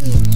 Mm.